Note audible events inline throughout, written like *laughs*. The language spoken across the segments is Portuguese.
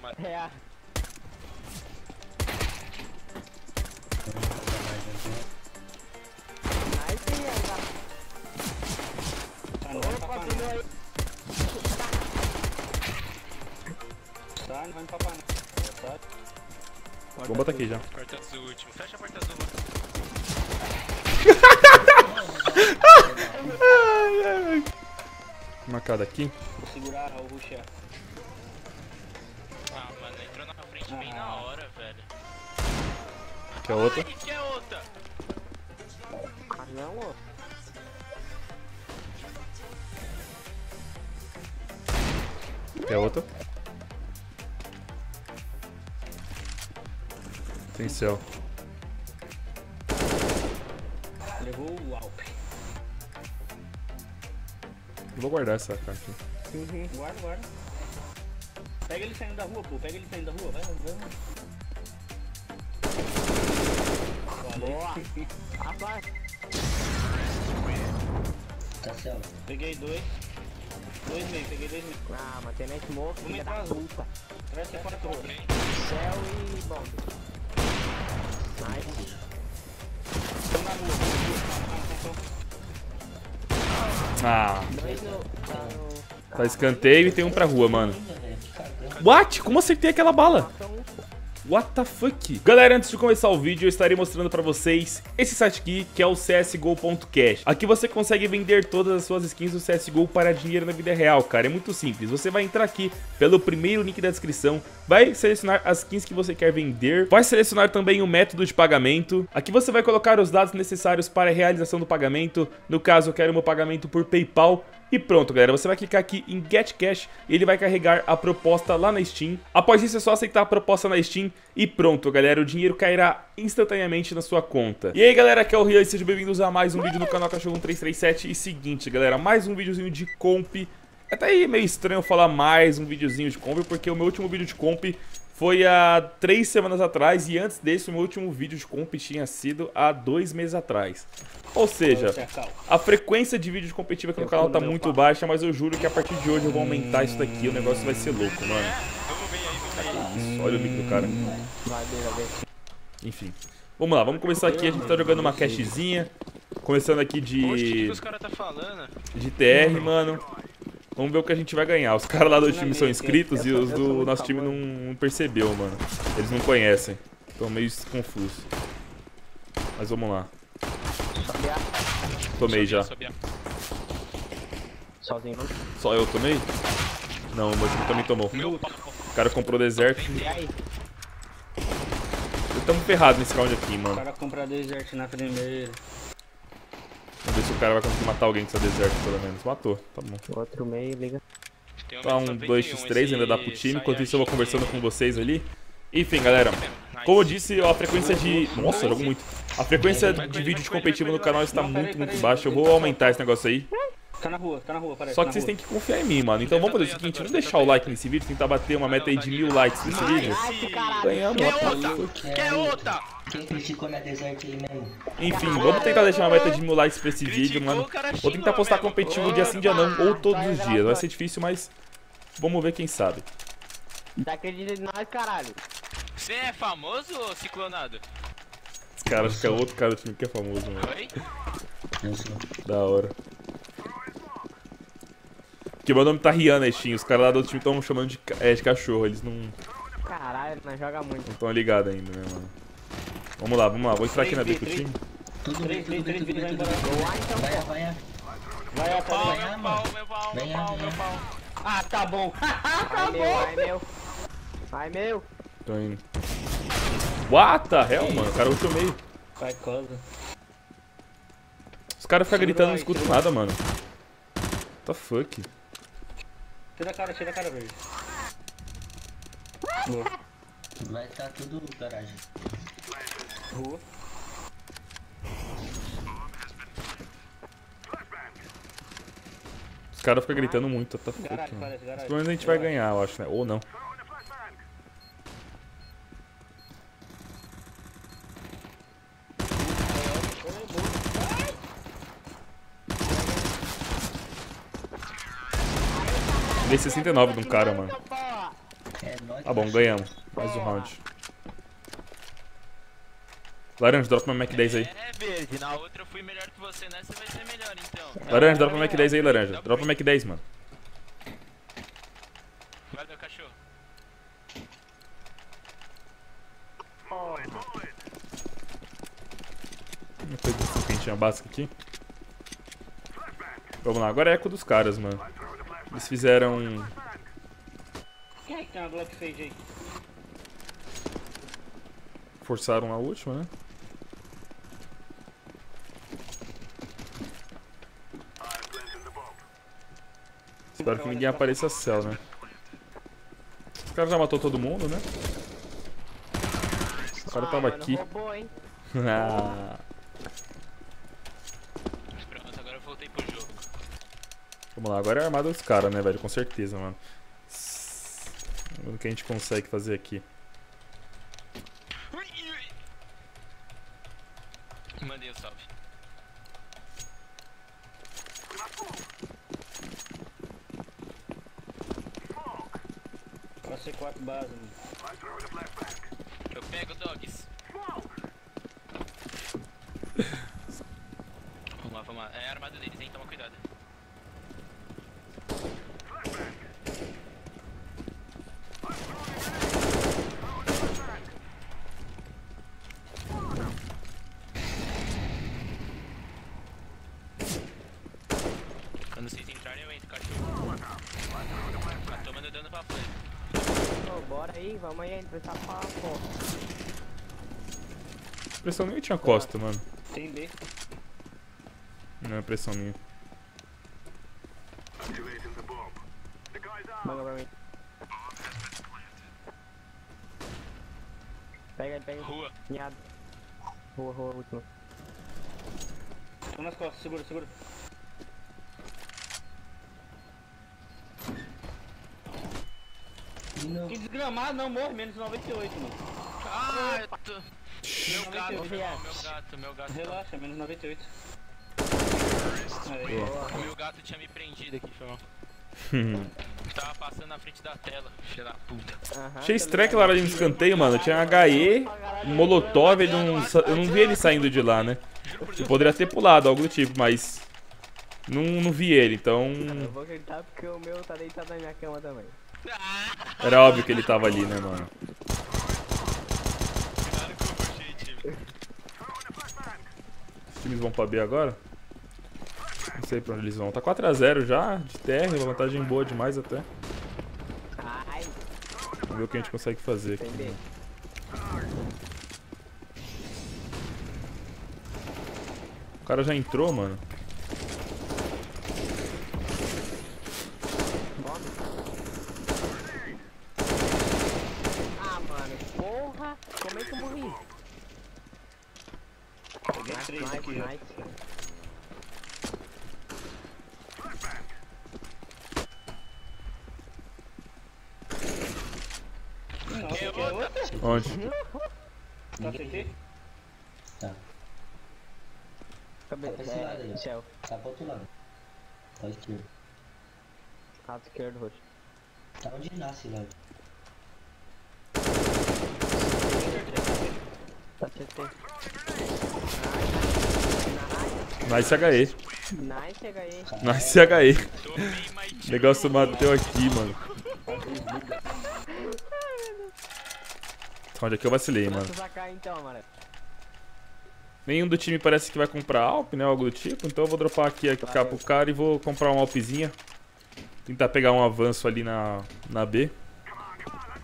mano. É a... Aí sim, aí. Tá, vai Opa, tudo aí. Tá, não vai me papar não. Tá. Vou botar aqui já. Porta azul último. Fecha a porta azul. *laughs* Marcado aqui. Vou segurar o ruxar. Entrou na frente bem na hora, velho. Que é outra. Ai, que é outra? Ah, não, ó. Que é outra. Tem céu. Levou o Alp. Vou guardar essa carta. Uhum. Guarda, guarda. Pega ele saindo da rua, pô. Pega ele saindo da rua. Vai, vai, vai. Boa. Rapaz, Tá céu. Peguei dois. Dois meio, peguei dois meio. ah, mas tem nem smoke, filha entrar da puta. Traz essa fora da rua. Céu e bomba. Nice. Estamos na rua. Ah, no... Tá no... tá escanteio e tem um pra rua, mano. What? Como acertei aquela bala? What the fuck? Galera, antes de começar o vídeo, eu estarei mostrando pra vocês esse site aqui, que é o CSGO.cash. Aqui você consegue vender todas as suas skins do CSGO para dinheiro na vida real, cara. É muito simples. Você vai entrar aqui pelo primeiro link da descrição, vai selecionar as skins que você quer vender, vai selecionar também o método de pagamento. Aqui você vai colocar os dados necessários para a realização do pagamento. No caso, eu quero meu pagamento por PayPal. E pronto, galera, você vai clicar aqui em Get Cash e ele vai carregar a proposta lá na Steam. Após isso, é só aceitar a proposta na Steam e pronto, galera, o dinheiro cairá instantaneamente na sua conta. E aí, galera, aqui é o Rian e sejam bem-vindos a mais um vídeo no canal Cachorro 1337. E seguinte, galera, mais um videozinho de comp. É até aí meio estranho falar mais um videozinho de comp, porque o meu último vídeo de comp foi há três semanas atrás e antes desse o meu último vídeo de comp tinha sido há dois meses atrás. Ou seja, a frequência de vídeos competitivos aqui no canal tá muito baixa, mas eu juro que a partir de hoje eu vou aumentar isso daqui, o negócio vai ser louco, mano. Vamos ver aí, vamos ver aí. Isso, olha o nick do cara. vai ver, vai ver. Enfim. Vamos lá, vamos começar aqui, a gente tá jogando uma cashzinha. Começando aqui de, os caras tá falando? de TR, mano. Vamos ver o que a gente vai ganhar. Os caras lá do time são inscritos e os do nosso time não, percebeu, mano. Eles não conhecem. Estão meio confusos. Mas vamos lá. Tomei já. Sozinho, não? Só eu tomei? Não, o meu time também tomou. O cara comprou deserto. Estamos ferrados nesse round aqui, O mano. cara compra desert na primeira. Se o cara vai conseguir matar alguém com essa deserto, pelo menos. Matou, tá bom. Outro meio, liga. Tá um menos 2x3, ainda dá pro time. Enquanto isso eu vou conversando com vocês ali. Enfim, galera. Como eu disse, a frequência de... Nossa, jogo muito. A frequência de vídeo de competitivo no canal está muito, muito baixa. Eu vou aumentar esse negócio aí. Tá na rua, tá na rua, parece. Só tá que vocês têm que confiar em mim, mano. Então vamos fazer o seguinte, vamos deixar o like nesse vídeo, tentar bater uma meta aí de mil likes nesse vídeo. Ganhamos Quer uma outra? Quer outra? Quem criticou na deserto aí mesmo? Enfim, vamos tentar deixar uma meta de mil likes pra esse vídeo, mano. cara Vou tentar postar competitivo dia sim, dia não, ou todos os dias. Vai ser difícil, mas vamos ver quem sabe. Tá acreditando em nós, caralho. Você é famoso, ciclonado? Os caras, acho que é outro cara do time que é famoso, mano. Oi? Da hora. Porque meu nome tá Rihanna, na Steam. Os caras lá do outro time estão chamando de, é, de cachorro. Eles não Caralho, nós joga muito. estão ligados ainda, né, mano? Vamos lá, vamos lá. Vou entrar aqui na B com o time. Tudo bem, tudo bem, tudo bem, tudo vai bem. Então, Vai, pô. vai. Vai, Meu ó, pau, tá meu pau, meu pau, meu Venha, pau, meu venha. pau. Ah, tá bom. *laughs* Vai meu, vai meu. Vai meu. Tô indo. What the hell, mano? O cara ultou meio. Vai, cosa. Os caras ficam gritando, não segura. nada, mano. What the fuck? Tira a cara, tira a cara verde. Boa. Vai estar tudo garagem. Rua. Os caras ficam gritando muito, garagem. Pelo menos a gente vai ganhar, eu acho, né? Ou não. 69 de um cara, mano. Tá bom, ganhamos. Mais um round. Laranja, dropa uma Mac 10 aí. Vai. Laranja, dropa uma Mac 10 aí, laranja. Dropa uma Mac 10, mano. Cachorro. Foi disso que a gente tinha básica aqui. Vamos lá, agora é eco dos caras, mano. Eles fizeram. Quem é que tem uma Glock Fade aí? Forçaram a última, né? Espero que ninguém apareça céu, né? Os caras já matou todo mundo, né? O cara Ah, tava mano, aqui. Roubou, hein? *laughs* Ah, Pronto, agora eu voltei pro jogo. Vamos lá, agora é a armada dos caras, né, velho? Com certeza, mano. Vamos ver o que a gente consegue fazer aqui. Ui, ui. Mandei o salve. Pra ser 4 base, mano. Eu pego dogs. *laughs* Vamos lá, vamos lá. É a armada deles, hein? Toma cuidado. Quando vocês entrarem, eu entro, cachorro. Tá tomando dano pra frente. Ô, bora aí, vamos aí, entrar pra porra. Pressão nem tinha costa, mano. Tem B. Não é pressão minha. Manga pra mim. Pega aí, pega aí. Rua. Nhado. Rua, rua, última. Tô nas costas, segura, segura. E não. Que desgramado, não morre, menos 98, mano. Ah, eu tô... Meu gato, meu, gato, meu gato. Relaxa, menos 98. Aí. O meu gato tinha me prendido aqui, foi mal. *laughs* Tava passando na frente da tela, filha da puta. Aham, Tinha tô strike ligado. lá no escanteio, mano. Tinha HE, um molotov, ele não, eu não vi ele saindo de lá, né? Eu poderia ter pulado, algo do tipo, mas. Não, não vi ele, então. Eu vou gritar porque o meu tá deitado na minha cama também. Era óbvio que ele tava ali, né, mano? Os times vão pra B agora? Não sei pra onde eles vão. Tá 4x0 já, de terra, uma vantagem boa demais até. Vamos ver o que a gente consegue fazer aqui. entender. O cara já entrou, mano. Ah, mano, porra! Como é que eu morri? Peguei Nice, três nice, aqui, nice. Nossa, Quer quer outra? outra? Onde? Tá quê? Tá. Cabe... Tá pra esse lado aí, É, céu. Tá pro outro lado. Tá esquerdo. Lado esquerdo, roxo. Tá onde nasce lá. Tá CT. Nice HE. Nice, HE. Nice HE. Negócio bateu aqui, mano. Onde é que eu vacilei, mano? Então. Nenhum do time parece que vai comprar Alp, né? Algo do tipo. Então eu vou dropar aqui a cá pro cara e vou comprar uma Alpzinha. Tentar pegar um avanço ali na, na B.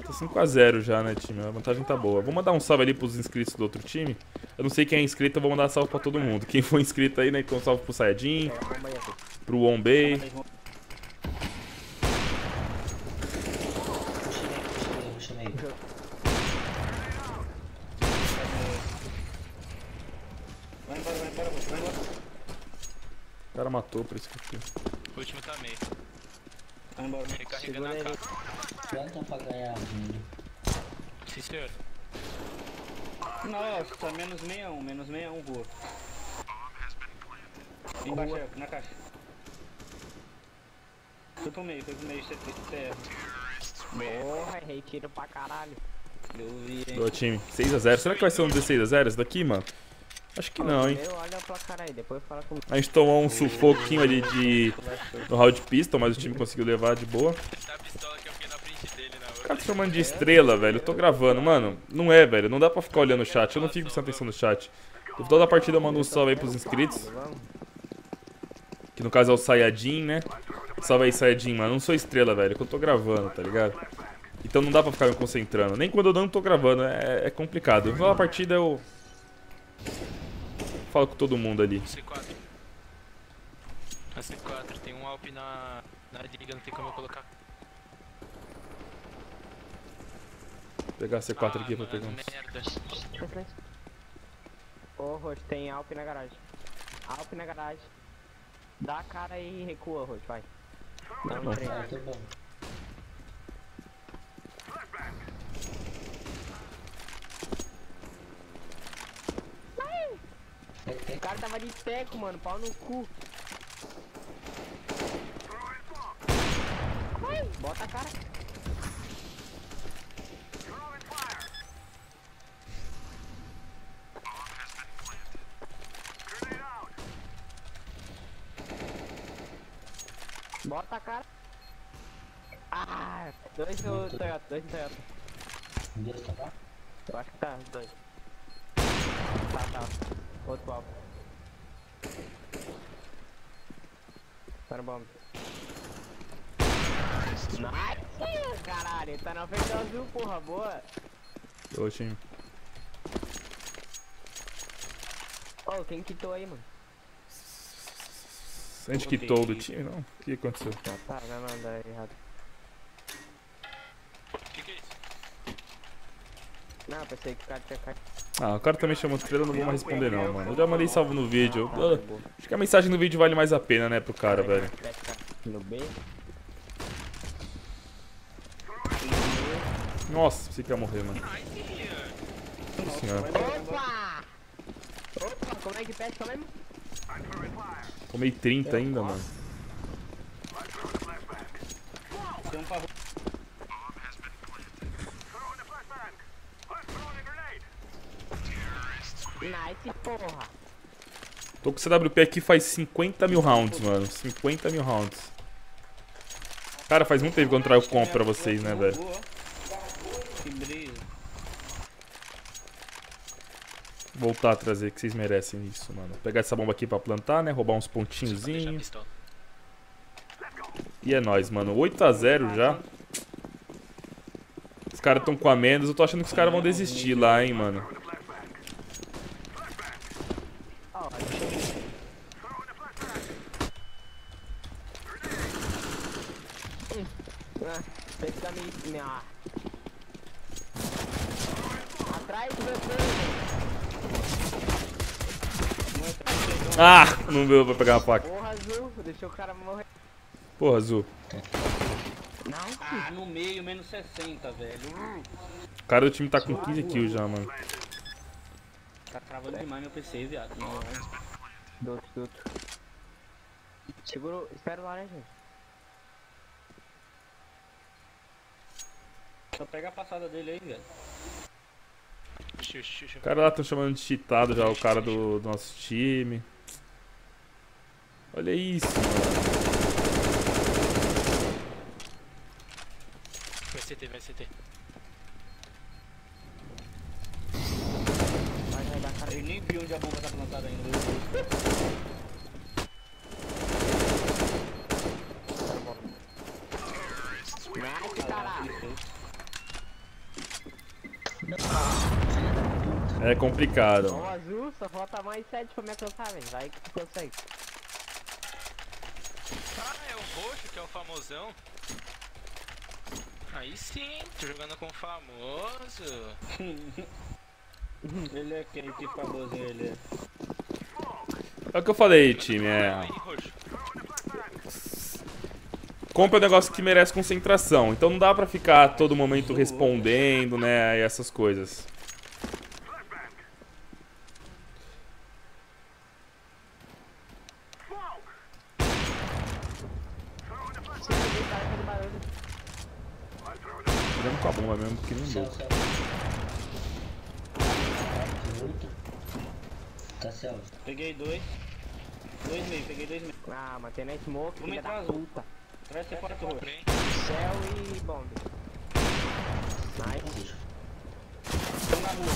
Tá 5x0 já, né, time? A vantagem tá boa. Vou mandar um salve ali pros inscritos do outro time. Eu não sei quem é inscrito, eu vou mandar salve pra todo mundo. Quem for inscrito aí, né? Então salve pro Sayajin, pro embora. O cara matou, por isso que eu. O último tá meio. Vai embora. Recarregando Segura a ele. capa. Planta pra ganhar dinheiro. Sim, senhor. Nossa, tá menos 61, menos 61 rua. Embaixo, é, na caixa. Foi pro meio, foi pro meio, CT. Porra, errei tiro pra caralho. Eu vi, hein? Boa, time. 6x0. Será que vai ser um 16x0 esse daqui, mano? Acho que não, hein? A gente tomou um sufoquinho ali de no round pistol, mas o time conseguiu levar de boa. Na O outra. cara tá chamando de estrela, velho. Eu tô gravando. Mano, não é, velho. Não dá pra ficar olhando o chat. Eu não fico prestando atenção no chat. Eu, toda a partida eu mando um salve aí pros inscritos. Que no caso é o Sayajin, né? Salve aí, Sayajin, mano. Eu não sou estrela, velho. Que eu tô gravando, tá ligado? Então não dá pra ficar me concentrando. Nem quando eu não tô gravando. É, é complicado. Eu vou na partida, eu. Falo com todo mundo ali. C4. A C4, tem um Alp na, na liga, não tem como eu colocar. Vou pegar a C4 aqui pra ah, pegar uns. merda. Ô, Roxo, tem Alp na garagem. Alp na garagem. Dá a cara aí e recua, Roxo, vai. Dá um trem. Ah, tô bom. O cara tava de teco, mano, pau no cu. Vai, bota a cara. Bota a cara. Ah, dois no Toyota, dois no Toyota. Deus tá lá? Eu acho que tá, dois. Tá, tá. Outro alvo. Tá no bomb. Nice! Caralho, ele tá na frente do azul, porra, boa. Ô, time. Ô, quem quitou aí, mano? A gente quitou do time, não? O que aconteceu? Ah, tá, vai mandar errado. O que, que é isso? Não, pensei que o cara tinha caído. Ah, o cara também chamou estrela, eu não vou mais responder não, mano. Eu já mandei salvo no vídeo. Ah, Eu- boa. Acho que a mensagem no vídeo vale mais a pena, né, pro cara, velho. Nossa, pensei que ia morrer, mano. Nossa senhora. Opa! Opa? Tomei 30 ainda, mano. Tem um Nice, porra. Tô com o CWP aqui faz 50 mil rounds, mano. 50 mil rounds. Cara, faz muito tempo que eu não trago comp pra vocês, né, velho? Voltar a trazer, que vocês merecem isso, mano. Pegar essa bomba aqui pra plantar, né? Roubar uns pontinhozinhos. E é nóis, mano. 8x0 já. Os caras tão com a menos. Eu tô achando que os caras vão desistir lá, hein, mano. Ó, Ah, me... me- Ah. Atrás meu filho. Ah! Não deu pra pegar a faca. Porra, azul. Deixou o cara morrer. Porra, azul. Não, Ah, no meio, menos 60, velho. O cara do time tá com 15 kills já, mano. Tá travando demais meu PC, viado. Do outro, do outro. Segura, o- espera o Só pega a passada dele aí, velho. O cara lá tá chamando de cheatado já, o cara do, do nosso time. Olha isso, mano. Vai CT, vai CT. Vai, vai dar cara. Eu nem vi onde a bomba tá plantada ainda. viu? Nice, caralho. É complicado. Ó, azul, só falta mais 7 pra me alcançar, velho. Vai que tu consegue. Ah, é o roxo que é o famosão. Aí sim, tô jogando com o famoso. *laughs* Ele é quem? Que famosinho ele é? É o que eu falei, time. É. Compra é um negócio que merece concentração. Então não dá pra ficar todo momento respondendo, né? E essas coisas. Se eu peguei, cara, faz barulho. Céu, céu. Oito. Tá céu. Peguei dois. Dois meio, peguei dois meio. Ah, mantém na smoke, Vou filha da entrar azul. puta. Traz C4 roxo. Comprei. Céu e bomb. Nice. Bicho. Estão na rua.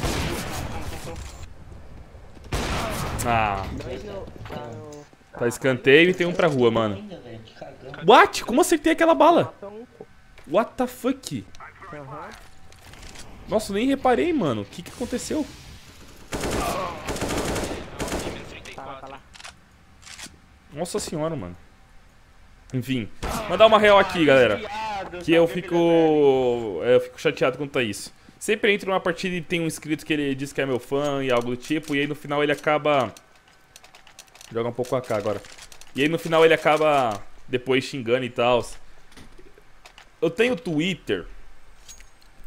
Calma, calma, calma. Ah, Dois no... Tá tá escanteio e tem um pra rua, mano. What? Como acertei aquela bala? What the fuck? Nossa, nem reparei, mano. O que que aconteceu? Menos lá, 34. lá. Nossa senhora, mano. Enfim, mandar uma real aqui, galera. Que eu fico. é, Eu fico chateado quanto a isso. Sempre entro numa partida e tem um inscrito que ele diz que é meu fã e algo do tipo, e aí no final ele acaba. Joga um pouco a cá agora. E aí no final ele acaba depois xingando e tal. Eu tenho Twitter.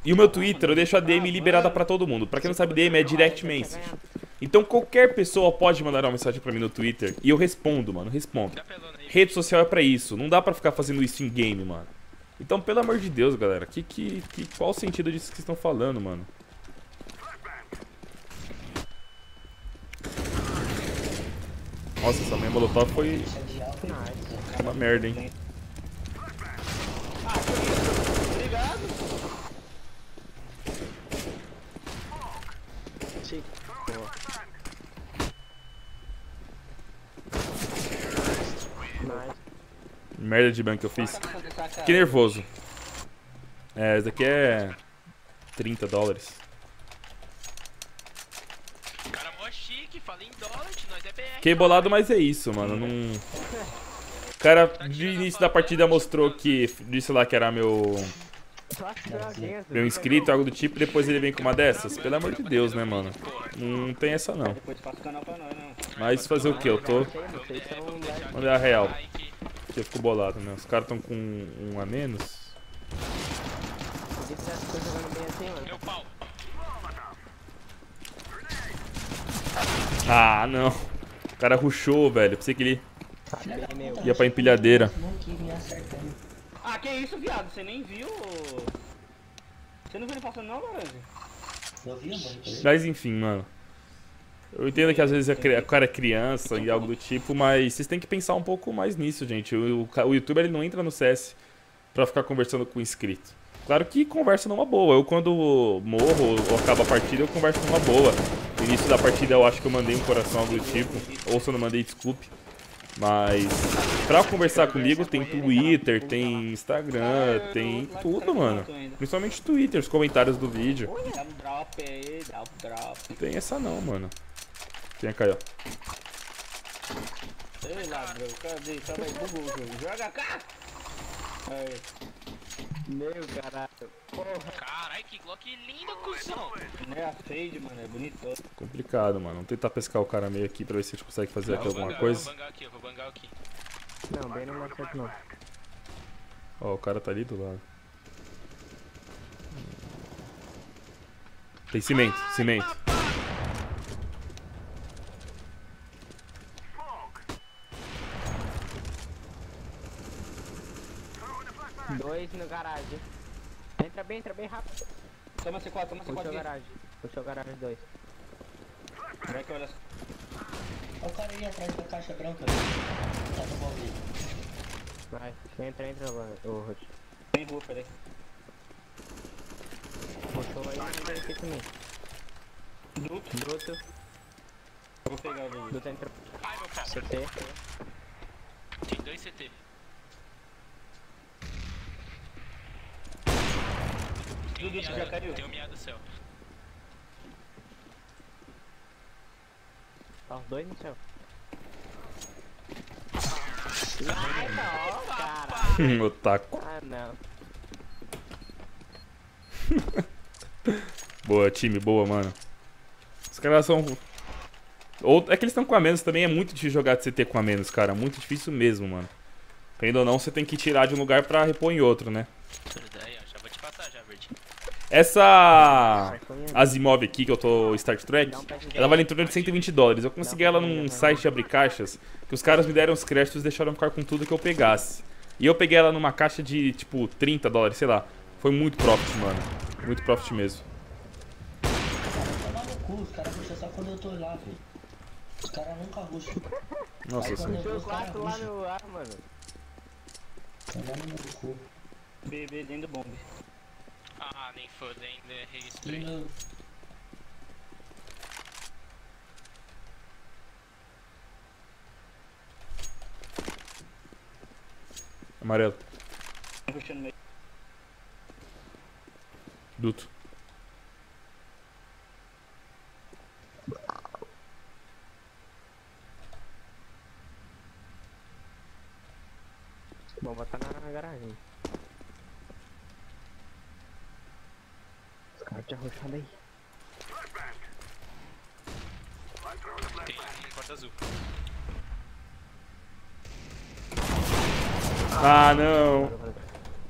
E o meu Twitter eu deixo a DM liberada pra todo mundo. Pra quem não sabe, DM é direct message. Então qualquer pessoa pode mandar uma mensagem pra mim no Twitter e eu respondo, mano, respondo. Rede social é pra isso, não dá pra ficar fazendo isso em game, mano. Então, pelo amor de Deus, galera, que, que, que, qual o sentido disso que vocês estão falando, mano? Nossa, essa minha molotov foi uma merda, hein? Merda de ban que eu fiz. Fiquei nervoso. É, esse daqui é 30 dólares. Cara mó chique, falei em dólar, nós é BR. Fiquei bolado, mas é isso, mano. Não... O cara de início da partida mostrou que disse lá que era meu que meu inscrito, algo do tipo, e depois ele vem com uma dessas. Pelo amor de Deus, né, mano? Não tem essa não. Não. Mas fazer o que? Eu tô. Mandei a real. Porque eu fico bolado, né? Os caras tão com um a menos. Por que você acha que eu tô jogando bem assim, mano? Meu pau. Ah, não. O cara rushou, velho. Pensei que ele ia pra empilhadeira. Ah, que isso, viado? Você nem viu? Você não viu ele passando, não, Laranja? Mano. Mas enfim, mano. Eu entendo que às vezes a cri- o cara é criança e algo do tipo, mas vocês têm que pensar um pouco mais nisso, gente. O, o, o youtuber ele não entra no CS pra ficar conversando com o inscrito. Claro que conversa numa boa. Eu quando morro ou acaba a partida, eu converso numa boa. No início da partida eu acho que eu mandei um coração do tipo. Ou se eu não mandei, desculpe. Mas pra conversar comigo tem Twitter, tem Instagram, tem tudo, mano. Principalmente Twitter, os comentários do vídeo. Não tem essa não, mano. Vem cá, ó. Ei, ladrão, cadê? Tava aí, bugou o jogo. Joga cá! Aí. Meu caralho. Porra. Caralho, que Glock lindo, cuzão. Não é a fade, mano, é bonito. Complicado, mano. Vamos tentar pescar o cara meio aqui pra ver se a gente consegue fazer aqui Eu vou alguma bangar, coisa. Eu vou bangar aqui, eu vou bangar aqui. Não, bem não dá certo não. Ó, o cara tá ali do lado. Tem cimento, cimento. Dois no garagem. Entra bem, entra bem rápido. Toma C4, toma Puxou C4 aqui. garagem. Puxou garagem dois. Vai que olha só. Olha o cara aí atrás da caixa branca. Tá no bom dele. Vai. Entra, entra, ô Ruth. Tem rua, peraí. Puxou aí entra aqui também. Duto. Bruto. Eu vou pegar o dele. Bruto entra. Ai, meu pau. CT. Tem dois CT. Tem um você já miado, caiu? tem um miado do céu. Tá os dois no céu. Ai, não, cara. *laughs* Otaku. Ah, não. *laughs* Boa, time, boa, mano. Os caras são. Ou... É que eles estão com a menos também, é muito difícil jogar de CT com a menos, cara. Muito difícil mesmo, mano. Querendo ou não, você tem que tirar de um lugar pra repor em outro, né? Daí, ó, já vou te passar já, Verde. Essa Asimov aqui que eu tô Star Trek, ela vale em torno de 120 dólares. Eu consegui ela num site de abrir caixas que os caras me deram os créditos e deixaram ficar com tudo que eu pegasse. E eu peguei ela numa caixa de tipo 30 dólares, sei lá. Foi muito profit, mano. Muito profit mesmo. Os caras rusham só quando eu tô lá, velho. Os caras nunca rusham. Nossa, vou, Deixou os caras quatro lá rusham. no ar, mano. Tomar no cu. BB dentro do bombe. Ah, nem fodendo, E registrei. no... Amarelo. Puxando meio. Duto. Vamos botar na garagem. Arrochado aí. Tem porta azul. Ah, não.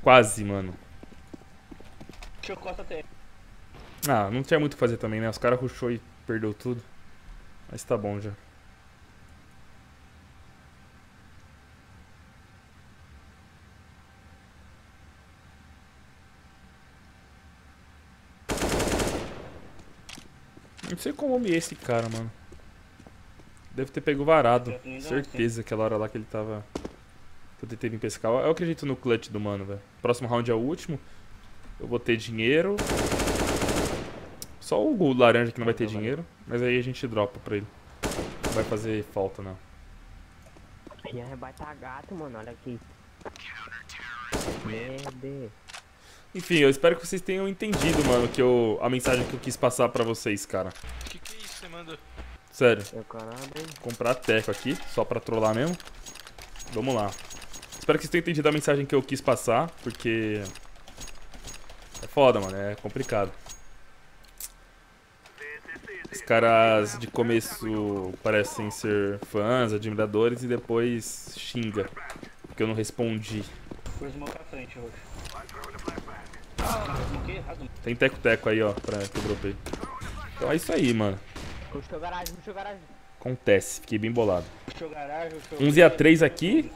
Quase, mano. Costa até. Ah, não tinha muito o que fazer também, né? Os caras rushou e perdeu tudo. Mas tá bom já. Sei como me esse cara, mano. Deve ter pego varado. Certeza aquela hora lá que ele tava. Que eu tentei vir pescar. Eu acredito no clutch do mano, velho. Próximo round é o último. Eu vou ter dinheiro. Só o laranja que não vai ter dinheiro. Mas aí a gente dropa pra ele. Não vai fazer falta, não. E arrebata gato, mano, olha aqui. Merda. Enfim, eu espero que vocês tenham entendido, mano, que eu, a mensagem que eu quis passar pra vocês, cara. Que que é isso que você mandou? Sério, Eu caramba, hein? comprar teco aqui, só pra trollar mesmo. Vamos lá. Espero que vocês tenham entendido a mensagem que eu quis passar, porque... É foda, mano, é complicado. Os caras de começo parecem ser fãs, admiradores, e depois xinga. Porque eu não respondi. Por smoke pra frente, roxo. Tem teco-teco aí, ó, pra que eu dropei. Então é isso aí, mano. Puxou garagem, puxou garagem. Acontece, fiquei bem bolado. Puxou garagem, puxou... 11 a 3 aqui.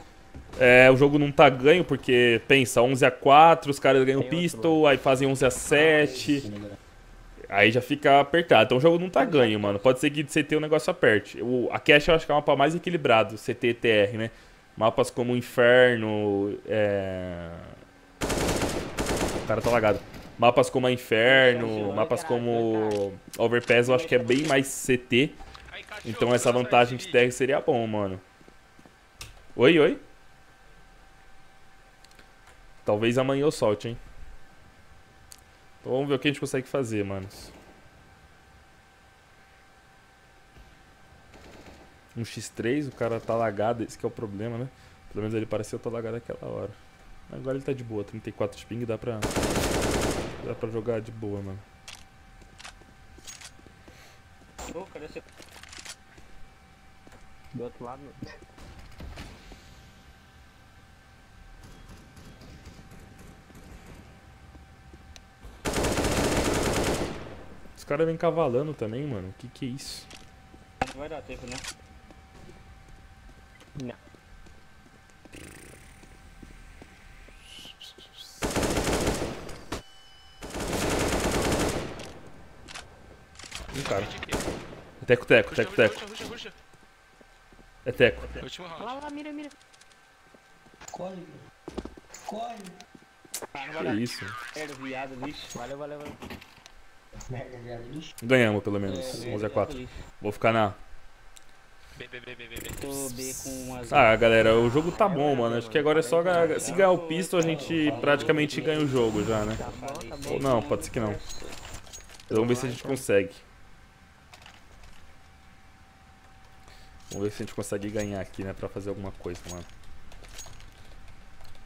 É, o jogo não tá ganho porque, pensa, 11 a 4 os caras ganham Tem outro, pistol, aí fazem 11 a 7 aí já fica apertado. Então o jogo não tá ganho, mano. Pode ser que de CT o negócio aperte. O, a Cash eu acho que é um mapa mais equilibrado, CT e TR, né? Mapas como Inferno, é... O cara tá lagado. Mapas como a Inferno, mapas como Overpass eu acho que é bem mais CT. Então essa vantagem de TR seria bom, mano. Oi, oi. Talvez amanhã eu solte, hein. Então vamos ver o que a gente consegue fazer, manos. Um x3, o cara tá lagado, esse que é o problema, né? Pelo menos ele pareceu estar lagado naquela hora. Agora ele tá de boa, 34 de ping, dá pra... Dá pra jogar de boa, mano. Ô, cadê você? Do outro lado. Os caras vêm cavalando também, mano. Que que é isso? Não vai dar tempo, né? Não. Um cara. De quê? É teco, teco, teco, teco. É teco. Último Lá, round. lá, mira, mira. Corre. Corre. Ah, Que isso? Merda, viado, lixo. Valeu, valeu, valeu. Merda, viado, lixo. Ganhamos, pelo menos. É, 11 a 4. lixo. Vou ficar na... B, B, B, B, B, B. Tô B com azul. Ah, galera, o jogo tá bom, mano. Acho que agora é só... Se ganhar o pistol, a gente praticamente ganha o jogo já, né? Tá tá. Ou não, pode ser que não. Vamos ver se a gente consegue. Vamos ver se a gente consegue ganhar aqui, né? Pra fazer alguma coisa, mano.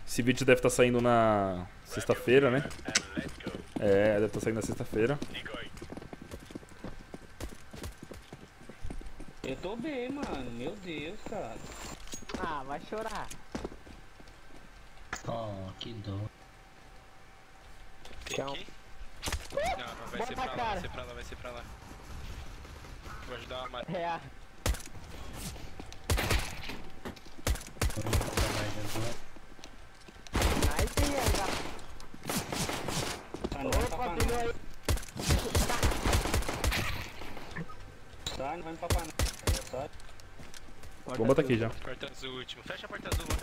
Esse vídeo deve estar saindo na sexta-feira, né? É, deve estar saindo na sexta-feira. Eu tô B, mano. Meu Deus, cara. Ah, vai chorar. Oh, que dó. Tem Tchau. Não, não, vai Bota ser pra a lá, cara. vai ser pra lá, vai ser pra lá. Vou ajudar a matar. É, Sai não vai me papar não. Bomba tá aqui já. Porta azul último. Fecha a porta azul, mano.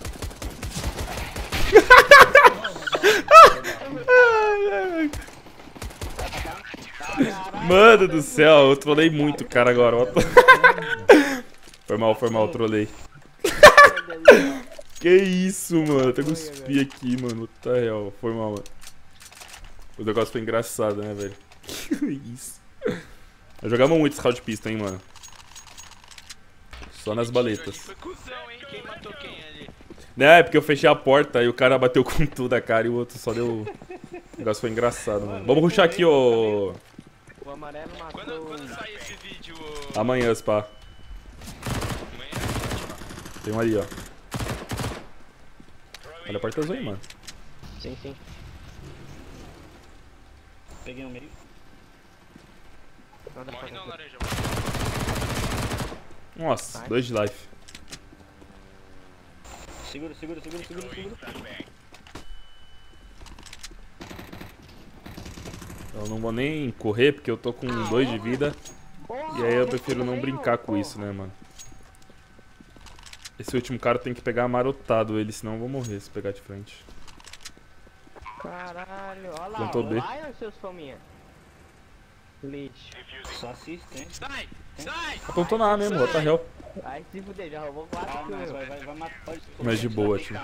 *laughs* Mano do céu, eu trolei muito cara agora. *laughs* mal, foi mal, trolei. *laughs* Que isso, mano? Até cuspi aqui, mano. What the hell? Foi mal, mano. O negócio foi engraçado, né, velho? Que isso. Nós jogamos muito esse round pista, hein, mano. Só nas baletas. Né, é porque eu fechei a porta e o cara bateu com tudo a cara e o outro só deu. O negócio foi engraçado, mano. Vamos rushar aqui, ô. O amarelo matou. Quando, quando sai esse vídeo, ô... Amanhã, spa. Tem um ali, ó. Olha a porta azul aí, mano. Sim, sim. Peguei o meio. Nada Morre não, laranja. Nossa, dois de life. Segura, segura, segura, segura, segura. Eu não vou nem correr porque eu tô com dois de vida. E aí eu prefiro não brincar com isso, né, mano? Esse último cara tem que pegar marotado ele, senão eu vou morrer se pegar de frente. Caralho, olha lá. Plantou B. Vai, seus fominha. Lixo. Só assistente. Sai! Sai! Apontou na A mesmo, what the hell. Ai, se fuder, já roubou quatro Calma, kills. vai, vai, vai matar. Pode, Mas de boa, tio.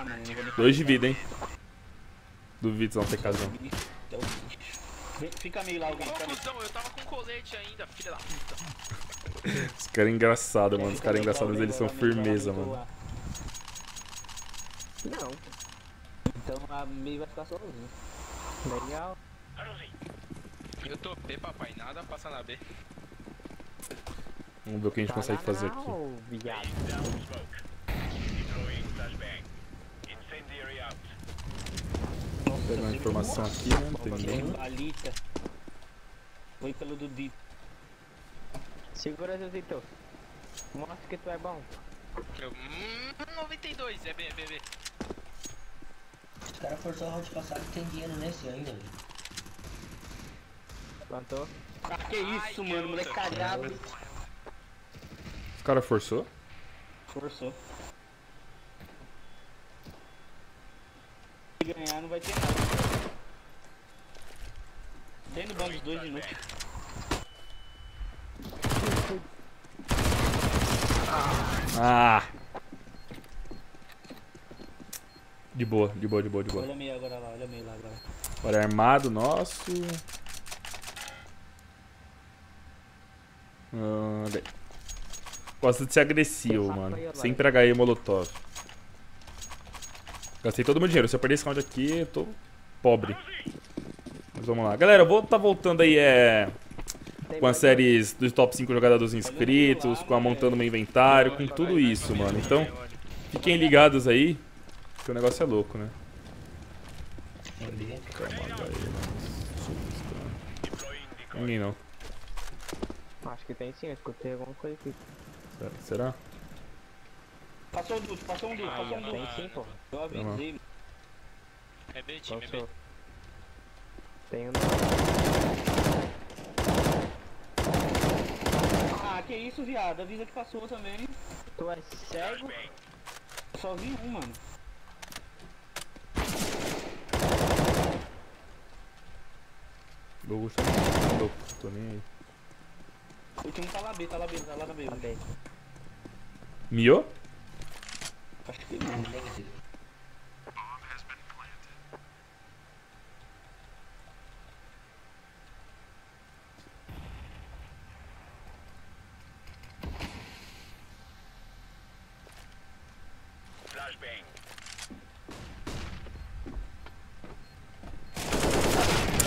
Dois de vida, hein? Duvido não ter casão. Fica meio lá alguém. Cuzão, eu tava com colete ainda, filha da puta. Os caras é engraçado, mano. Os caras é engraçados, eles são firmeza, mano. Não, Então a meio vai ficar sozinho. legal. Eu tô B, papai, nada passa na B. Vamos ver o que a gente consegue fazer aqui. Nossa, Pegar uma informação aqui, né? Não tem ninguém. Foi pelo Dudi. Segura, Zezito. Mostra que tu é bom. Eu, hum, 92, é B, B, B. Os caras forçou o round passado e tem dinheiro nesse ainda, velho. Plantou. Ah, que Ai, isso, que mano. Moleque cagado. Os caras forçou? Forçou. Se ganhar, não vai ter nada. Tem no banco os dois de novo. Ah! De boa, de boa, de boa, de boa. Olha meio agora lá, olha meio lá agora. Olha, armado nosso. Ah, bem. Gosta de ser agressivo, mano. Sempre HE Molotov. Gastei todo o meu dinheiro. Se eu perder esse round aqui, eu tô pobre. Mas vamos lá. Galera, eu vou tá voltando aí é, com as séries dos top 5 jogadores inscritos, com a montando meu inventário, com tudo isso, mano. Então, fiquem ligados aí, que o negócio é louco, né? Ninguém não. Acho que tem sim, eu escutei alguma coisa aqui. Será- Será? Passou um duto, passou um duto, Ah, passou um duto. Tem sim, pô. Eu avisei. É B, time, é B. Tem um. Ah, que isso, viado. Avisa que passou também. Tu é cego? Eu só vi um, mano. Vou gostar muito. Louco, tô nem aí. O último tá lá B, tá lá B, tá lá na B. Tá bem. Mio? Acho que não.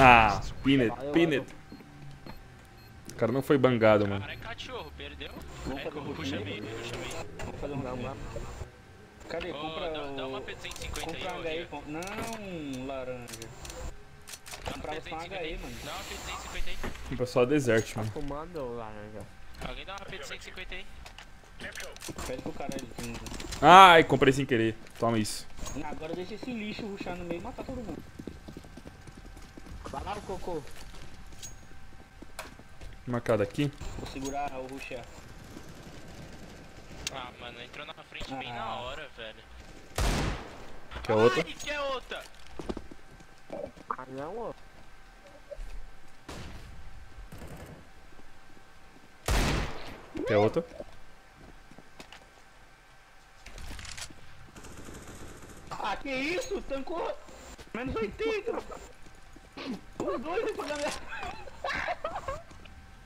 Ah, Pinet, Pinet. O cara não foi bangado, mano. Cara, é cachorro, perdeu. Vamos É, fazer um puxa? B, puxa B. Vamos fazer um não. Cadê? Compra dá, o... dá uma P150 Compra um aí, HE. ô, com- Não, laranja. Dá uma Comprar só um P150 HE, aí. mano. Dá uma P150 aí. Pessoal é desert, mano. Fumando ou laranja? Alguém dá uma P150 aí. Pede pro cara ele. tem- Ai, comprei sem querer. Toma isso. Agora deixa esse lixo ruxar no meio e matar todo mundo. Vai lá o cocô. Marcado aqui. Vou segurar o rushar. Ah, mano, entrou na frente bem Ah. na hora, velho. Quer outra? Ai, quer outra! Ah, não, ô. Quer outra? Ah, que isso? Tancou menos 80. Os dois aqui na minha...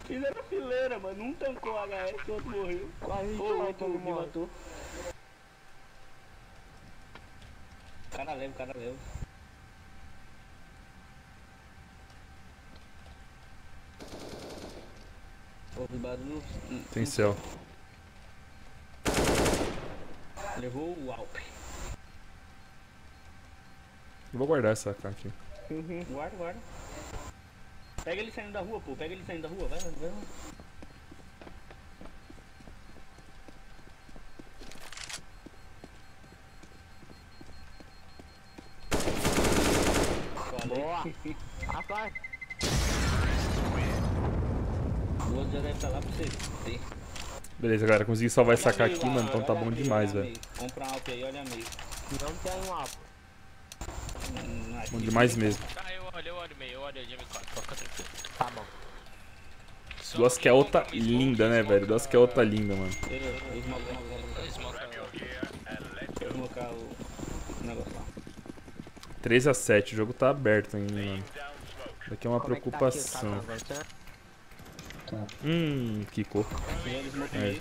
Fizeram fileira, mano. Um tancou HS, o outro morreu. Quase O todo outro me mundo. matou. Cara leve, cara leve. Ouvi barulho. Tem céu. Levou o Alp. Eu vou guardar essa AK aqui. Uhum. Guarda, guarda. Pega ele saindo da rua, pô. Pega ele saindo da rua. Vai, vai. Boa. *laughs* Rapaz, Duas já deve estar lá pra você ter. Beleza, galera. Consegui salvar essa AK Olha aqui, mano. Então tá olha bom demais, olha velho. Compra um Alp aí, olha a meio. não tem um álbum. Bom demais mesmo. Tá, eu olho, eu olho meio, eu olho a M4, pode ficar tranquilo. Tá bom. Duas que que é linda, né, velho? Duas que é outra linda, mano. Eu- eu esmocar o o negócio lá. 3 a 7 o jogo tá aberto ainda, mano. Daqui é uma Como é que tá preocupação. aqui, tá? Tá. Hum, Kiko. É.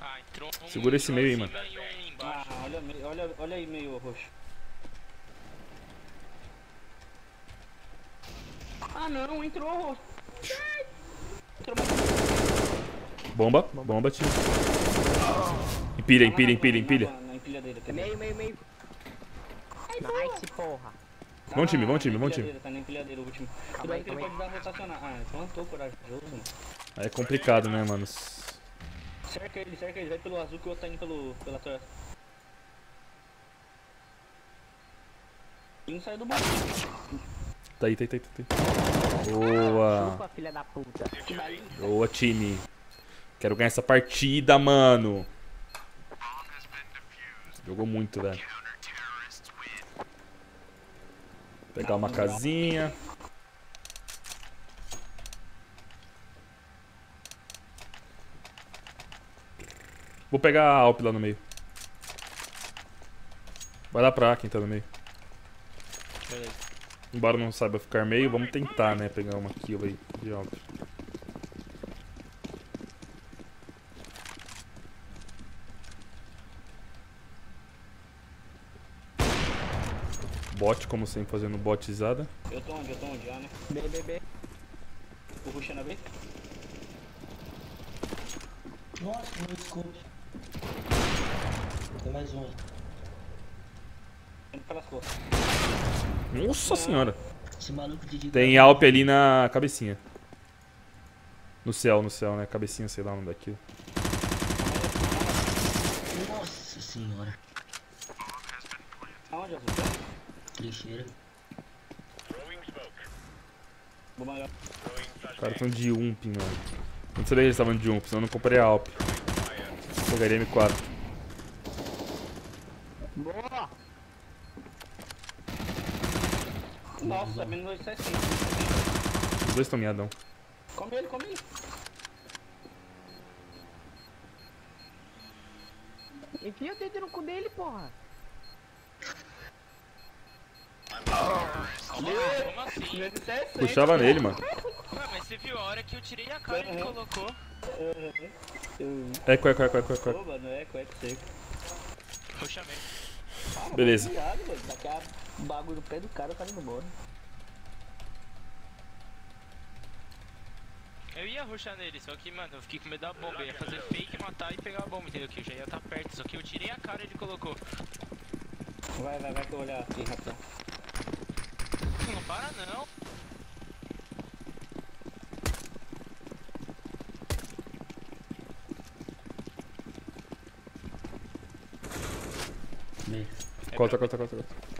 Ah, Segura esse meio aí, em mano. Embaixo. Ah, olha, olha, olha aí meio roxo. Ah não, entrou roxo. Entrou mais Bomba, bomba, tio. Empilha, empilha, empilha, empilha. Na, na empilhadeira É também. meio, meio, meio. Nice, porra. Tá Vamos time, vamos time, vamos time. Tá na empilhadeira o último. Tudo bem que ele pode dar rotacionar. Ah, tô corajoso, mano. Aí é complicado, né, mano? Cerca ele, cerca ele. Vai pelo azul que o outro tá indo pelo, pela torre. Não saiu do banco. Tá aí, tá aí, tá aí, tá aí. Boa. Chupa, filha da puta. Boa, time. Quero ganhar essa partida, mano. Jogou muito, velho. Pegar uma casinha. Vou pegar a Alp lá no meio. Vai lá pra A quem tá no meio. Embora não saiba ficar meio, vamos tentar, né? Pegar uma kill aí de Alp. Bot, como sempre, fazendo botizada. Eu tô onde? Eu tô onde? Ah, né? B, B, B. O rushando a B? Nossa, meu scope. Tem mais um Nossa senhora! De diga. Tem Alp ali na cabecinha. No céu, no céu, né? Cabecinha, sei lá o nome daquilo. Nossa senhora. Aonde, azul? Trincheira. Vou mandar. Os caras tão de Ump, mano. Não sei se eles estavam de Ump, senão eu não comprei a Alp. Pegaria M4. Boa. Nossa, menos 265. Os dois estão miadão. Come ele, come ele. Enfia o dedo no cu dele, porra. Como assim? Menos 60. Puxava nele, mano. Ué, mas você viu a hora que eu tirei a cara e ele Uhum. colocou. Eu... Eco, eco, eco, eco, eco. Pô, mano, é seco. Eu chamei. Beleza. Tacar bagulho no pé do cara, o cara não morre. Eu ia rushar nele, só que, mano, eu fiquei com medo da bomba. Eu ia fazer fake, matar e pegar a bomba, entendeu? Que eu já ia estar perto. Só que eu tirei a cara e ele colocou. Vai, vai, vai que eu olhar aqui rapidão. Não para não. Bem. É Corta, corta, corta, corta.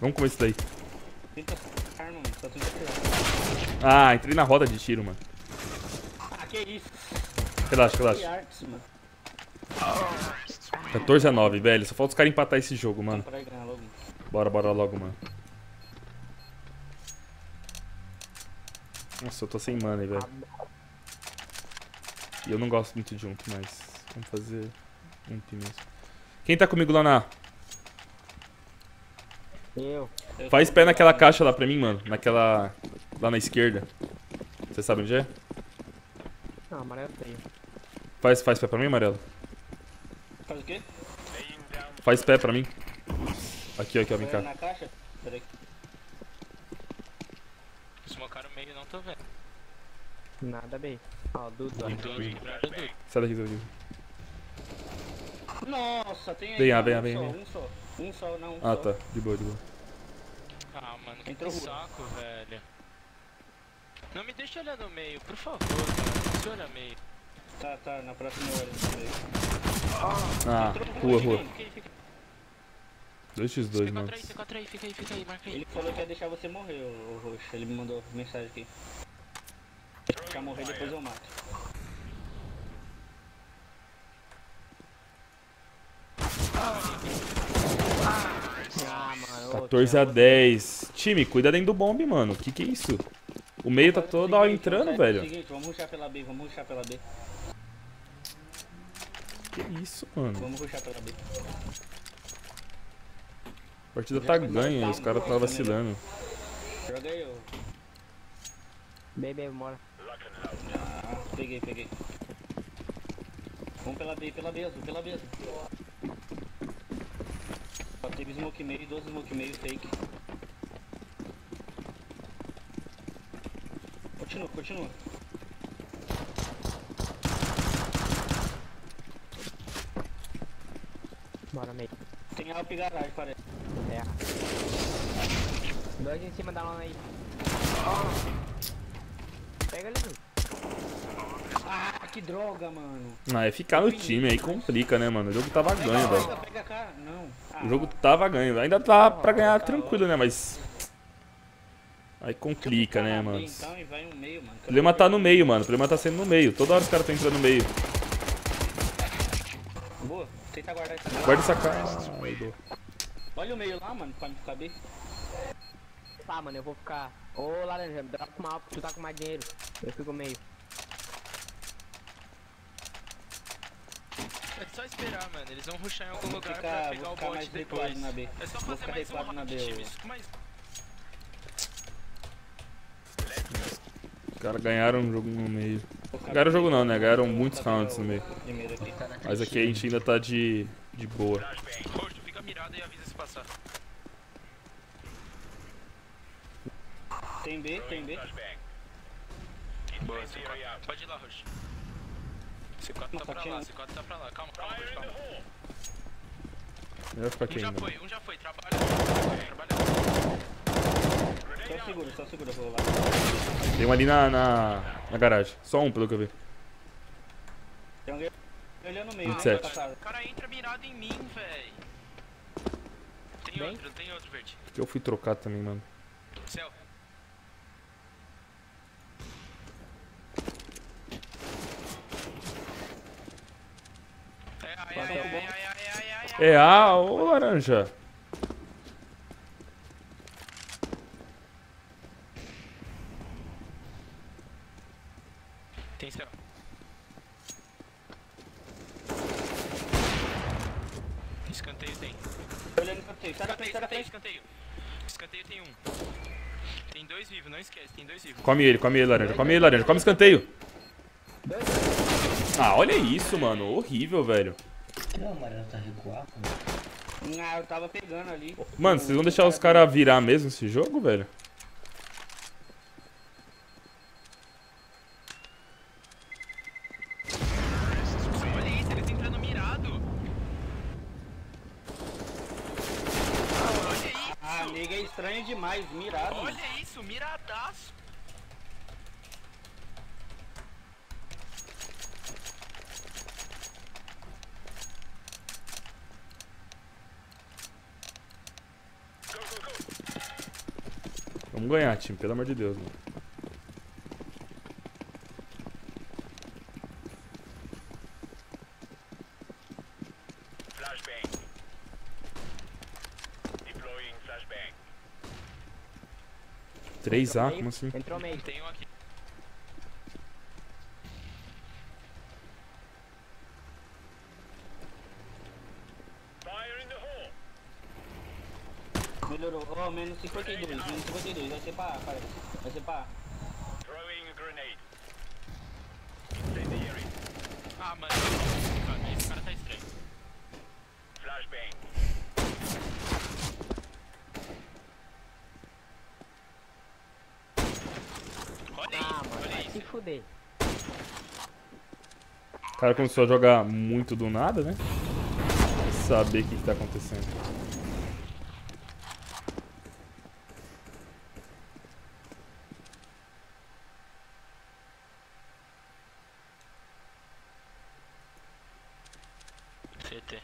Vamos comer isso daí. Tenta arma, mano. Só tenta tirar. Ah, entrei na roda de tiro, mano. Ah, que isso? Relaxa, Que relaxa. artes, mano. 14 a 9, velho. Só falta os caras empatar esse jogo, mano. Bora, bora logo, mano. Nossa, eu tô sem mana aí, velho. E eu não gosto muito de Ump, mas vamos fazer Ump mesmo. Quem tá comigo lá na... Eu. Faz pé naquela caixa lá pra mim, mano. Naquela... Lá na esquerda. Você sabe onde é? Não, amarelo tem. Faz, faz pé pra mim, Amarelo? Faz o quê? Faz pé pra mim. Aqui, aqui, ó, vem cá. na caixa? Peraí. Smocaram meio, não tô vendo. Nada bem. Ó, Dudu. Sai daqui, daqui. Nossa, tem aí. Vem, ah, um vem, ah, só, vem, vem. Um só, um só, não, um Ah, só. tá. De boa, de boa. Ah, mano, que Entrou rua. saco, velho. Não me deixa olhar no meio, por favor, velho. Deixa eu olhar meio. Tá, tá, na próxima hora. Peraí. Ah, Entrou rua, rua. Fica aí, fica aí. 2x2, mano. C4 aí, C4 aí, fica aí, fica aí, marca aí. Ele falou que ia deixar você morrer, o, o Roxo. Ele me mandou mensagem aqui. Deixar morrer, depois eu mato. Ah, mano. ô, 14 a tinha 10. Time, cuida dentro do bombe, mano. Que que é isso? O meio tá Faz o toda hora seguinte, entrando, velho. seguinte, vamos ruxar pela B, vamos ruxar pela B. Que isso, mano? Vamos ruxar pela B. A partida tá ganha e os caras tá vacilando. Joga aí, ô. Bebê, bora. Ah, peguei, peguei. Vamos pela B, pela B, azul, pela B, azul. Só teve smoke meio, 12 smoke meio, fake. Continua, continua. Bora meio. Tem Alp garagem, parece. É. Dois em cima da lona aí. Pega ali, Dudu. Ah, que droga, mano. Ah, é ficar no time aí complica, né, mano? O jogo tava ganho, velho. cara. Ah, O jogo tava ganho. Ainda tá pra ganhar tranquilo, né? Mas. Aí complica, né, mano? Então. O problema tá no meio, mano. O problema tá sendo no meio. Toda hora os caras tão entrando no meio. Boa, tenta guardar essa Guarda essa cara. Boa. Olha o meio lá, mano, pra me ficar bem. Tá, mano, eu vou ficar. Ô, laranja, me dropa uma alpa, tu tá com mais dinheiro. Eu fico meio. É só esperar, mano. Eles vão rushar em algum Vou lugar ficar- pra vou pegar o ficar bot mais depois. na B. É só Vou fazer ficar mais um na B, time. ô. Isso com mais... Os caras ganharam o jogo no meio. Ganharam o jogo não, né? Ganharam muitos rounds no meio. Tá Mas aqui a gente ainda tá de, de boa. Roxo, fica mirado e avisa se passar. Tem B, tem B. Boa, C4. Pode ir lá, Roxo. C4 tá pra tinha lá, um. C4 tá pra lá. Calma, calma, calma. Melhor ficar aqui Um já ainda. foi, um já foi. Trabalha, trabalha. Só segura, só segura, vou lá. Tem um ali na, na, na garagem. Só um, pelo que eu vi. Tem alguém olhando no meio, né? 27. Tá passado. O cara entra mirado em mim, véi. Tem Bem? outro, tem outro, Verde. Eu fui trocar também, mano. Céu. É A ou laranja? Tem céu. Escanteio tem. Olha Olhando escanteio. Cara, escanteio, cara, escanteio, escanteio. Escanteio tem um. Tem dois vivos, não esquece, tem dois vivos. Come ele, come ele, laranja. Come ele, laranja. Come escanteio. Ah, olha isso, mano. Horrível, velho. Tá recuado? Ah, eu tava pegando ali. Mano, vocês vão deixar os caras virar mesmo esse jogo, velho? Olha isso, eles entrando mirado. Olha isso. Ah, nega é estranho demais, mirado. mano. Olha isso, miradaço. Vamos ganhar, time, pelo amor de Deus, mano. Flashbang. Deploying flashbang. 3A, como assim? Entrou meio. Tem um aqui. Ó, menos 52, menos 52. Vai ser pra A, parece. Vai ser pra A. Throwing a grenade. Incendiary. Ah, mano. Cara, Esse cara tá estranho. Flashbang. Olha Ah, isso, mano, olha isso. se fuder. O cara começou a jogar muito do nada, né? Saber o que, que tá acontecendo. CT.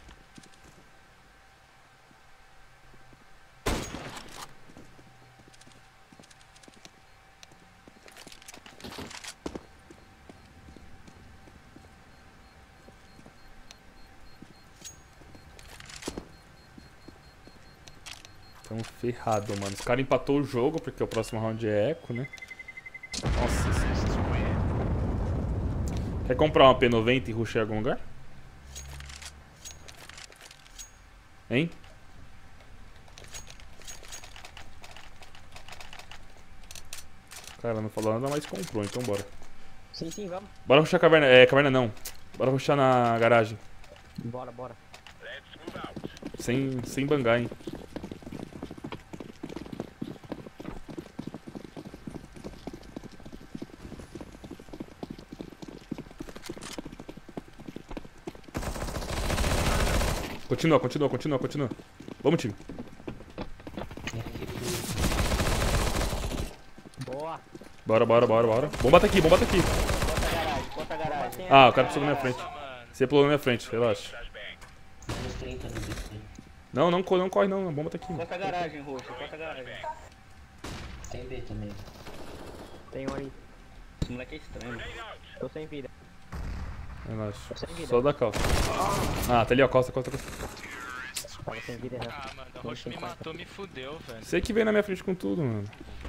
Tamo ferrado, mano. Os caras empatou o jogo, porque o próximo round é eco, né? Nossa senhora. Quer comprar uma P90 e rushar em algum lugar? Hein? Cara, não falou nada, mas comprou, então bora. Sim, sim, vamos. Bora rushar a caverna. É, caverna não. Bora rushar na garagem. Bora, bora. Sem, sem bangar, hein? Continua, continua, continua, continua. Vamos, time. Boa. Bora, bora, bora, bora. Bomba tá aqui, bomba tá aqui. Bota a garagem, bota a garagem. Ah, o cara pulou na minha frente. Você pulou na minha frente, relaxa. Flashbang. Menos 30 no BC. Não, não, não corre não, a bomba tá aqui. Bota a garagem, roxo, bota a garagem. Tem B também. Tem um ali. Esse moleque é estranho. Tô sem vida. Relaxa. Sem vida. Só da calça. Ah, tá ali, ó, costa, costa, costa. Né? Ah, mano, o Roxo me matou, me fudeu, velho. Você que veio na minha frente com tudo, mano.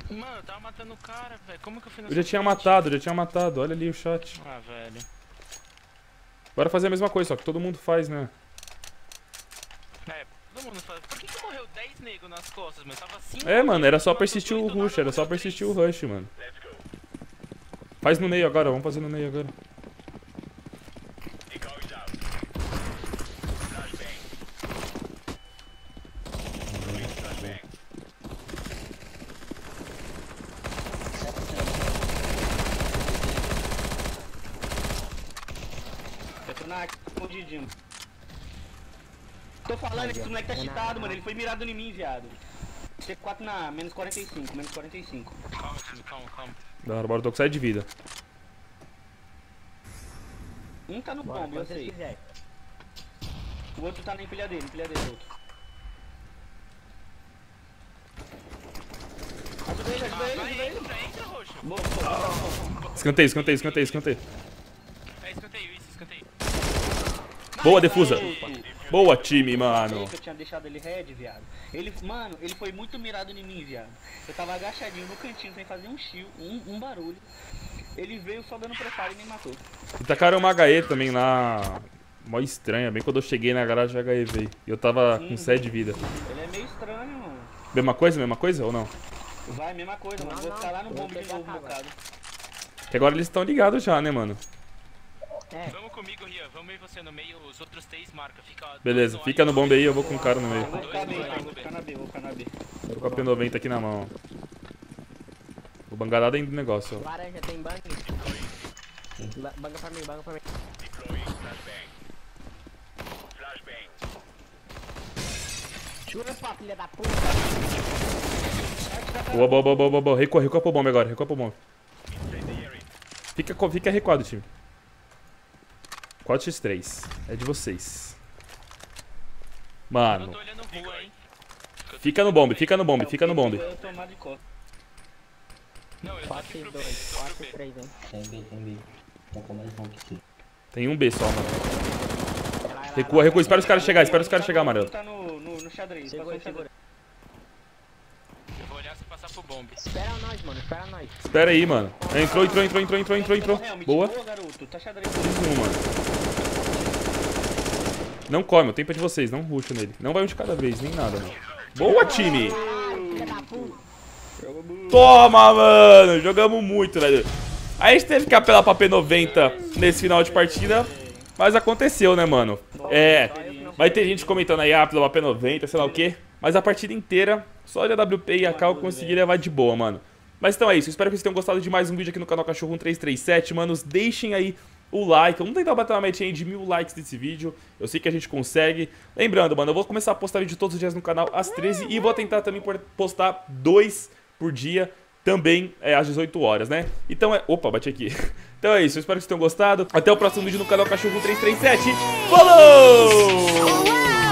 Mano, eu tava matando o cara, velho. Como que eu fui na Eu já tinha frente? matado, eu já tinha matado. Olha ali o chat. Ah, velho. Bora fazer a mesma coisa, só que todo mundo faz, né? É, todo mundo fala. Por que, que morreu 10 negros nas costas, mano? Tava 5 É, mano, era só persistir o rush, era só persistir o rush, mano. Let's go. Faz no meio agora, vamos fazer no meio agora. Decoys out. Flashbang. Throwing flashbang. Eu tô na escondidinho. Tô falando cheatado, mano. Ele foi mirado em mim, viado. C4 na A, menos 45, menos 45. Calma, calma, calma. Da hora, bora, tô com 7 de vida. Um tá no Bora, bombe, eu sei. O outro tá na empilha dele, empilha dele, outro. Ajuda ele, ajuda ele, ajuda ele. entra, entra, Roxo. Boa, boa, boa, boa. Escanteio, escanteio, escanteio, escanteio. É escanteio, isso, escanteio. Boa, defusa. Boa, time, mano. que eu tinha deixado ele red, viado. Ele, mano, ele foi muito mirado em mim, viado. Eu tava agachadinho no cantinho sem fazer um chill, um, um barulho. Ele veio só dando preparo e me matou. E tacaram uma HE também lá. Mó estranha, bem quando eu cheguei na garagem a HE veio. E eu tava com 7 de vida. Ele é meio estranho, mano. Mesma coisa, mesma coisa ou não? Vai, mesma coisa, mano. Vou ficar lá no bombe de novo, pegar bocado. Que agora eles estão ligados já, né, mano? É, Vamos comigo, Rian. Vamos ir você no meio, os outros três marcas. Fica Beleza, fica no A bombe aí, eu vou com o cara no Eu meio. vou ficar Vou na B, vou ficar na B. Tô com a P90 aqui na mão. Vou bangar lá dentro do negócio, ó. laranja tem bang. Ba- Banga pra mim, banga pra mim. Flashbang. Chupa, filha da puta. Boa, boa, boa, boa, boa, boa. Recua, recua pro bombe agora, recua pro bombe. Incendiary. Fica, fica recuado, time. 4x3. É de vocês. Mano, rua, fica no bombe, fica no bombe, fica no bombe. Eu tô mal de costa. Não, eu tô 4 aqui e pro B. 2, Tô 4 pro e B. 3, hein. Tem B, tem B. Tá com mais um. Tem um B só, mano. Recua, recua. Espera os caras chegar, espera os caras chegar, amarelo. Tá no, no, no xadrez. Segura, segura. Eu vou olhar se passar pro bombe. Espera nós, mano, espera nós. Espera aí, mano. Entrou, entrou, entrou, entrou, entrou, entrou, entrou. Boa. Boa, garoto. Tá xadrez. Um, mano. Não come, o tempo é de vocês, não ruxa nele. Não vai um de cada vez, nem nada. Boa, time! Toma, mano! Jogamos muito, velho. A gente teve que apelar pra P90 nesse final de partida, mas aconteceu, né, mano? É, vai ter gente comentando aí, ah, pela P90, sei lá o quê. Mas a partida inteira, só de AWP e AK eu consegui levar de boa, mano. Mas então é isso, espero que vocês tenham gostado de mais um vídeo aqui no canal Cachorro 1337, manos. Deixem aí o like, vamos tentar bater uma metinha de mil likes desse vídeo. Eu sei que a gente consegue. Lembrando, mano, eu vou começar a postar vídeo todos os dias no canal às 13 e vou tentar também postar dois por dia também é, às 18 horas, né? Então é. Opa, bati aqui. *laughs* Então é isso, eu espero que vocês tenham gostado. Até o próximo vídeo no canal Cachorro 1337. Falou!